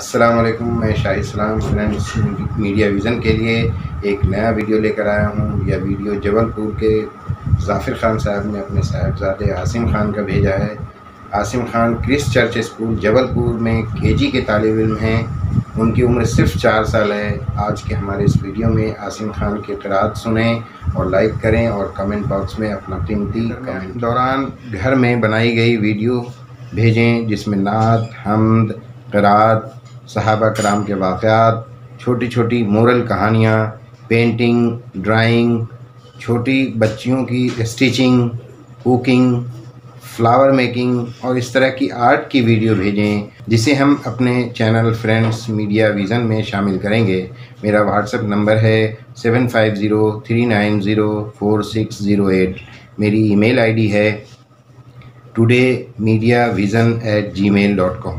السلام علیکم، میں Shah Islam friends media vision کے لیے ایک نیا ویڈیو لے کر آیا ہوں۔ یہ ویڈیو جبل پور کے ظافر خان صاحب نے اپنے صاحبزادے عاصم خان کا بھیجا ہے۔ Asim Khan Christ church school Jabalpur میں کے جی کے طالب علم ہیں۔ ان کی عمر صرف چار سال ہے۔ آج کے ہمارے اس ویڈیو میں عاصم خان کی قرآت سنیں اور لائک کریں اور کمنٹ باکس میں اپنا قیمتی کمنٹ دوران گھر میں بنائی گئی ویڈیو بھیجیں جس میں نعت، حمد قرآت صحابہ کرام کے واقعات، چھوٹی چھوٹی مورل کہانیاں پینٹنگ ڈرائنگ چھوٹی بچیوں کی اسٹیچنگ کوکنگ فلاور میکنگ اور اس طرح کی آرٹ کی ویڈیو بھیجیں، جسے ہم اپنے چینل فرینڈس میڈیا ویژن میں شامل کریں گے۔ میرا واٹس اپ نمبر ہے seven five zero three nine zero four six zero eight میری ای میل آئی ڈی ہے today media vision at Gmail dot com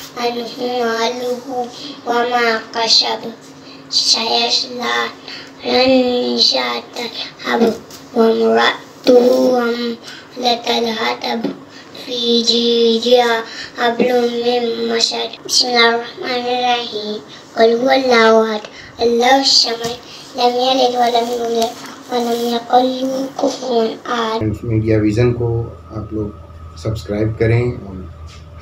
عنه ماله وما كسب سيصلى نارا ذات لهب وامرأته حملة الحطب في جيدها حبل من مسد بسم الله الرحمن الرحيم قل هو الله أحد الله الصمد لم يلد ولم يولد ولم يكن له كفوا أحد میڈیا ویژن کو آپ لوگ سبسکرائب کریں اور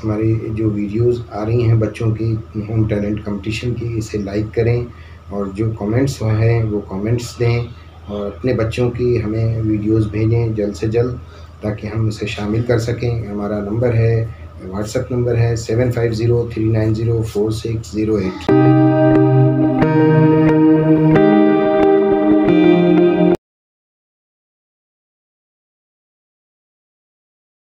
ہماری جو ویڈیوز آ رہی ہیں بچوں کی ہوم ٹیلنٹ کمپٹیشن کی، اسے لائک کریں اور جو کامنٹس ہیں، وہ کامنٹس دیں اور اپنے بچوں کی ہمیں ویڈیوز بھیجیں جلد سے جلد تاکہ ہم اسے شامل کر سکیں۔ ہمارا نمبر ہے، واٹس اپ نمبر ہے، seven five zero three nine zero four six zero eight.